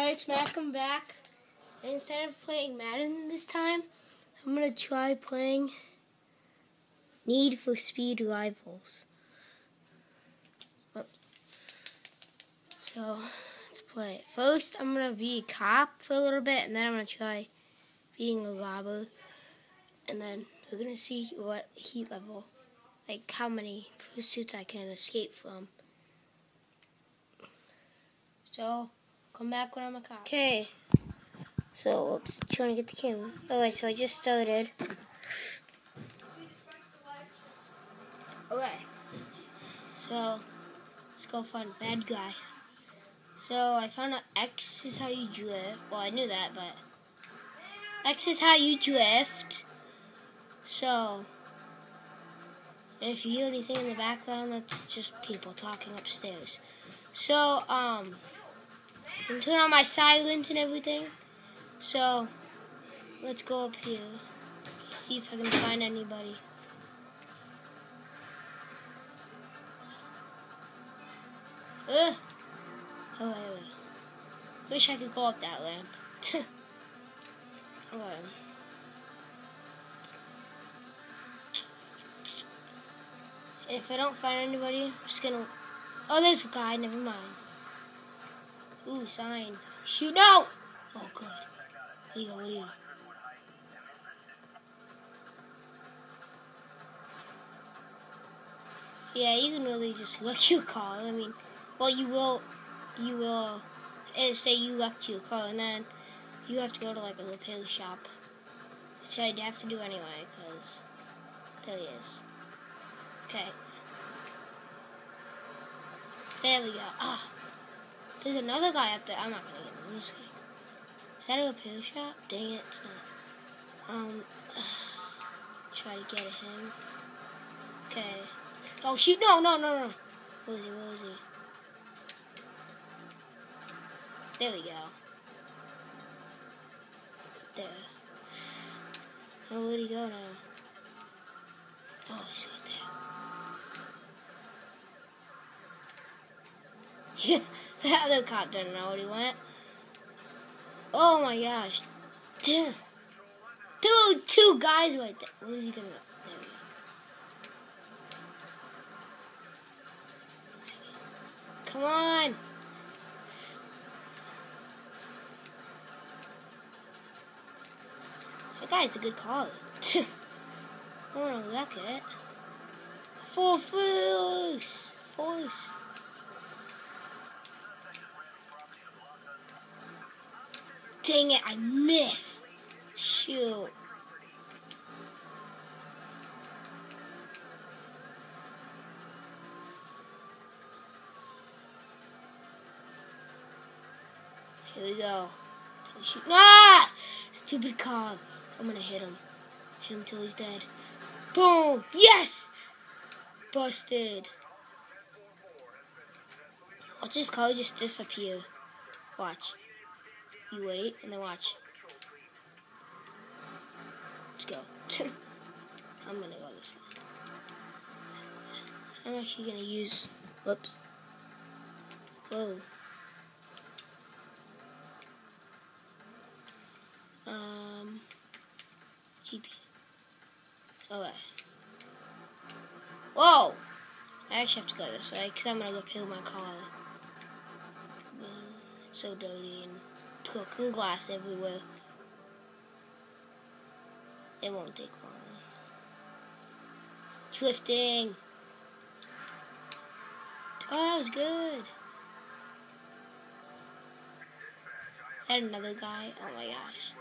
Hi, it's Mac. I'm back. Instead of playing Madden this time, I'm gonna try playing Need for Speed Rivals. So let's play it. First, I'm gonna be a cop for a little bit, and then I'm gonna try being a robber, and then we're gonna see what heat level, like how many pursuits I can escape from. So, come back when I'm a cop. Okay. So, oops, trying to get the camera. Alright, so I just started. Okay. So, let's go find bad guy. So, I found out X is how you drift. Well, I knew that, but X is how you drift. So, if you hear anything in the background, that's just people talking upstairs. So, um, and turn on my silent and everything. So, let's go up here. See if I can find anybody. Ugh. Oh, wait, wait. Wish I could go up that lamp. okay. If I don't find anybody, I'm just gonna... Oh, there's a guy. Never mind. Ooh, sign. Shoot, no! Oh, good. What do you What do you Yeah, you can really just look your car. I mean, well, you will, you will, uh, say you left your car, and then you have to go to like a repair shop, which I'd have to do anyway, because there he is. Okay. There we go. Ah. There's another guy up there. I'm not gonna get him. I'm just kidding. Is that a repair shop? Dang it, it's not. Um, try to get him. Okay. Oh shoot! No, no, no, no. Where is he? Where is he? There we go. There. Oh, where'd he go now? Oh, he's right there. The other cop didn't know where he went. Oh my gosh. Two, two guys right there. What is he gonna go? Come on. That guy's a good caller. I to look it. Full force. Force. Dang it, I missed. Shoot. Here we go. Shoot. Ah! Stupid car. I'm gonna hit him. Hit him till he's dead. Boom! Yes! Busted. Watch this car just disappear. Watch. You wait, and then watch. Let's go. I'm gonna go this way. I'm actually gonna use. Whoops. Whoa. Um. GP. Okay. Whoa! I actually have to go this way because I'm gonna go peel my car. So dirty and broken glass everywhere. It won't take long. Drifting. Oh, that was good. Is that another guy? Oh my gosh.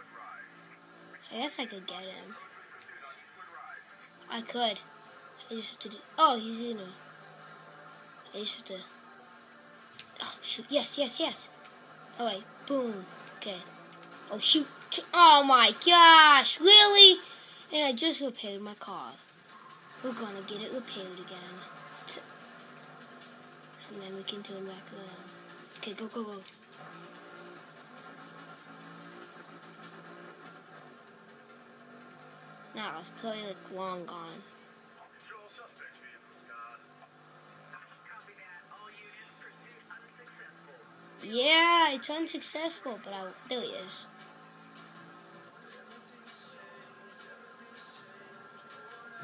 I guess I could get him. I could. I just have to do. Oh, he's in a. I just have to. Oh, shoot. Yes, yes, yes. Alright, boom. Okay. Oh, shoot. Oh my gosh. Really? And I just repaired my car. We're gonna get it repaired again. And then we can turn back around. Okay, go, go, go. Now it's probably like long gone. Yeah, it's unsuccessful, but I, there he is.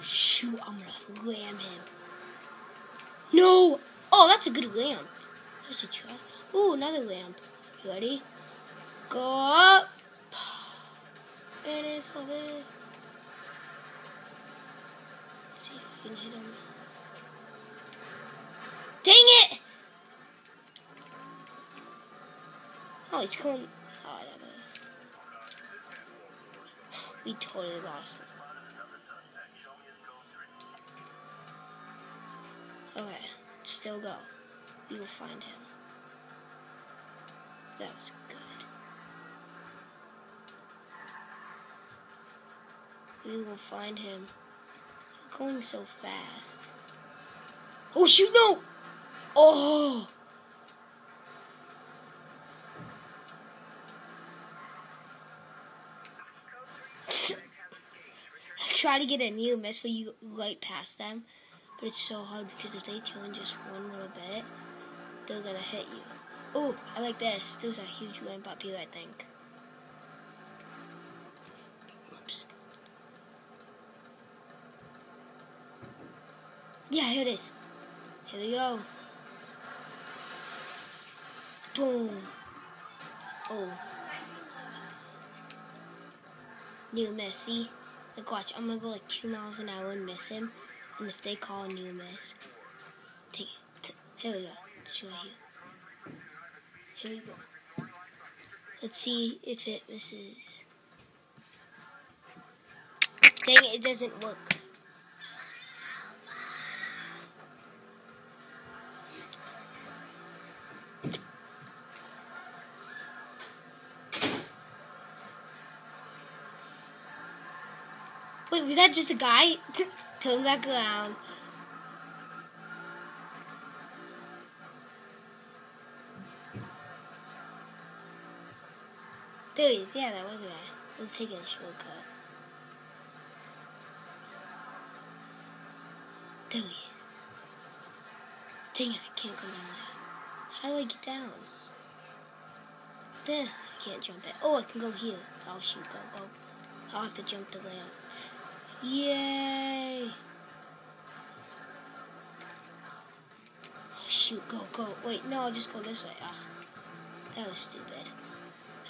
Shoot, I'm gonna ram him. No! Oh, that's a good lamp. That's a trap. Ooh, another lamp. You ready? Go up! And it's over. Let's see if we can hit him. Dang it! Oh, he's coming. Oh. We totally lost him. Okay, still go. We will find him. That was good. We will find him. Going so fast. Oh shoot, no! Oh! Try to get a near miss where you right past them, but it's so hard because if they turn just one little bit, they're gonna hit you. Oh, I like this. Those are huge ramp up here, I think. Oops. Yeah, here it is. Here we go. Boom. Oh. New see? Like, watch, I'm gonna go like two miles an hour and miss him. And if they call a near miss, take it. Here we go. Show you. Here we go. Let's see if it misses. Dang it, it doesn't work. Wait, was that just a guy? Turn back around. There he is. Yeah, that was a guy. We'll take a shortcut. There he is. Dang it, I can't go down there. How do I get down? There. I can't jump it. Oh, I can go here. Oh, shoot, go, go. I'll have to jump the ramp. Yay! Shoot, go, go. Wait, no, I'll just go this way. Ah, that was stupid.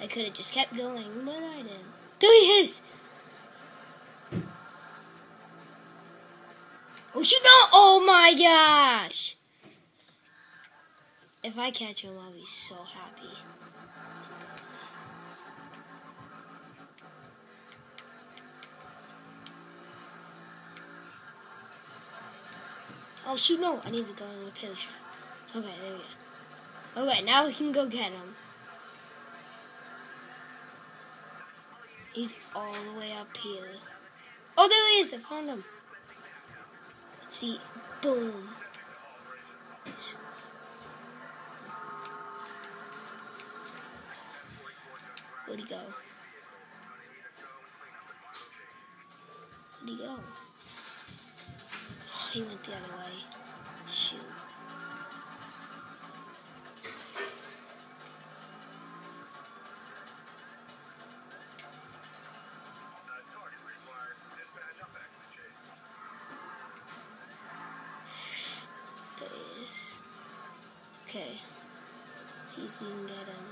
I could have just kept going, but I didn't. There he is! Oh, shoot, no! Oh my gosh! If I catch him, I'll be so happy. Oh shoot, no, I need to go in the potion. Okay, there we go. Okay, now we can go get him. He's all the way up here. Oh, there he is, I found him. Let's see, boom. Where'd he go? Where'd he go? He went the other way. Shoot. Okay. See if we can get him.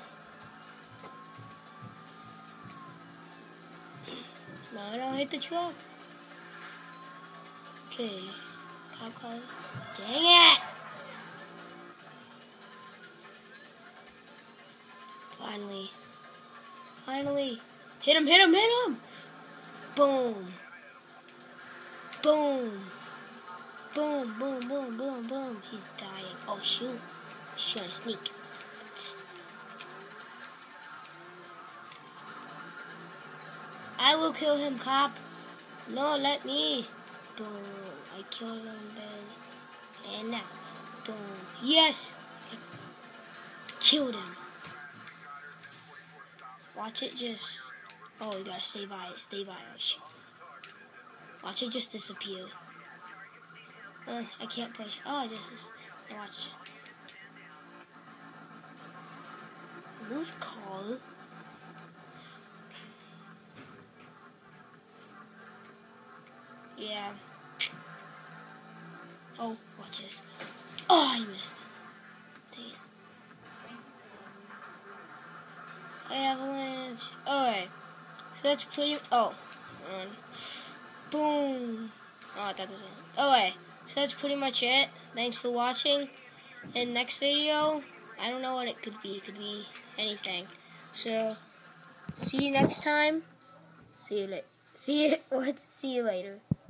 No, I don't hit the truck. Okay. Cop car. Dang it! Finally. Finally. Hit him, hit him, hit him! Boom. Boom. Boom, boom, boom, boom, boom. He's dying. Oh, shoot. He's trying to sneak. I will kill him, cop. No, let me. Boom. I killed him, baby. And now. Boom. Yes. I killed him. Watch it just. Oh, we gotta stay by it. Stay by it. Watch it just disappear. Uh, I can't push. Oh, just this. Watch. Move, Carl. Okay. So that's pretty. Oh. Um, boom. Oh, that was it. Okay. So that's pretty much it. Thanks for watching. In next video, I don't know what it could be. It could be anything. So, see you next time. See you later. See you. What? See you later.